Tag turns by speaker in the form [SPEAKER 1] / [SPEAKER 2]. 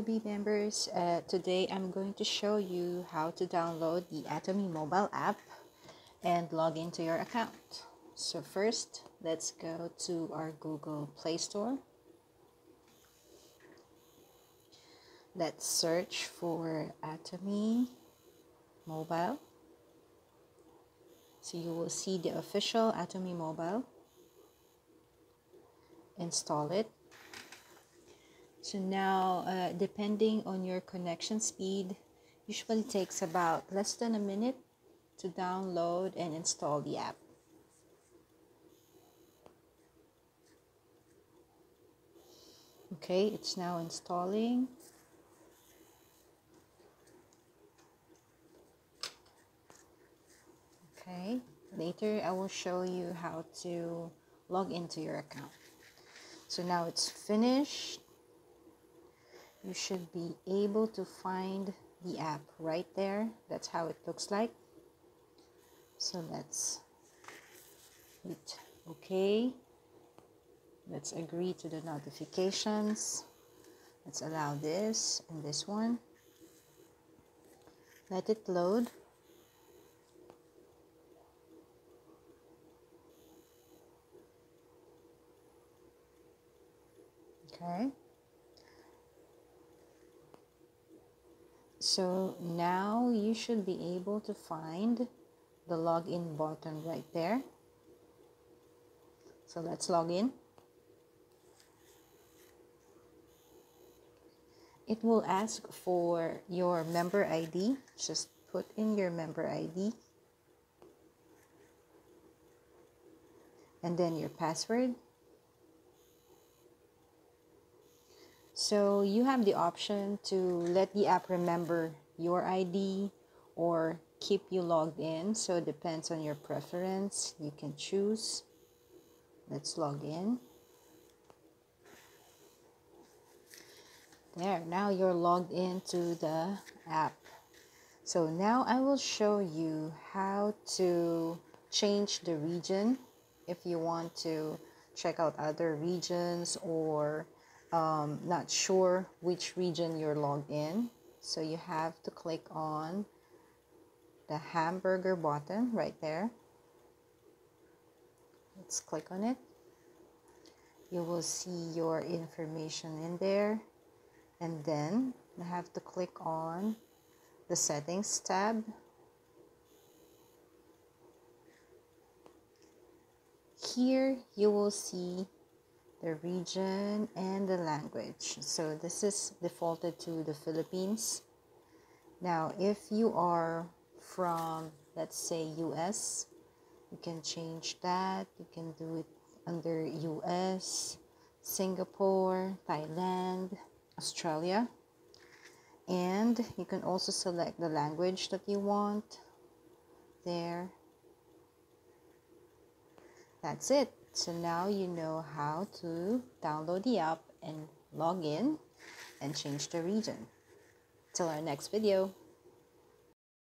[SPEAKER 1] newbie members. Uh, today I'm going to show you how to download the Atomy mobile app and log into your account. So first, let's go to our Google Play Store. Let's search for Atomy mobile. So you will see the official Atomy mobile. Install it so now, uh, depending on your connection speed, usually takes about less than a minute to download and install the app. Okay, it's now installing. Okay, later I will show you how to log into your account. So now it's finished you should be able to find the app right there. That's how it looks like. So let's hit ok. Let's agree to the notifications. Let's allow this and this one. Let it load. Okay So now you should be able to find the login button right there. So let's log in. It will ask for your member ID. Just put in your member ID. And then your password. So you have the option to let the app remember your ID or keep you logged in. So it depends on your preference. You can choose. Let's log in. There, now you're logged into the app. So now I will show you how to change the region if you want to check out other regions or um, not sure which region you're logged in. So you have to click on the hamburger button right there. Let's click on it. You will see your information in there. And then you have to click on the settings tab. Here you will see the region and the language. So this is defaulted to the Philippines. Now, if you are from, let's say, US, you can change that. You can do it under US, Singapore, Thailand, Australia. And you can also select the language that you want there. That's it. So now you know how to download the app and log in and change the region. Till our next video.